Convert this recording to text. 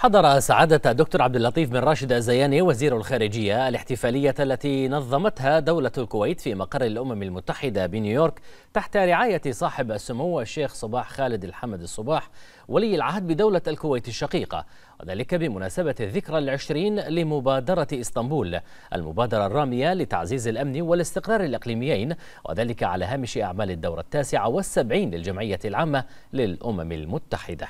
حضر سعادة الدكتور عبد اللطيف بن راشد الزياني وزير الخارجية الاحتفالية التي نظمتها دولة الكويت في مقر الأمم المتحدة بنيويورك تحت رعاية صاحب السمو الشيخ صباح خالد الحمد الصباح ولي العهد بدولة الكويت الشقيقة. وذلك بمناسبة الذكرى العشرين لمبادرة إسطنبول المبادرة الرامية لتعزيز الأمن والاستقرار الإقليميين وذلك على هامش أعمال الدورة التاسعة والسبعين للجمعية العامة للأمم المتحدة.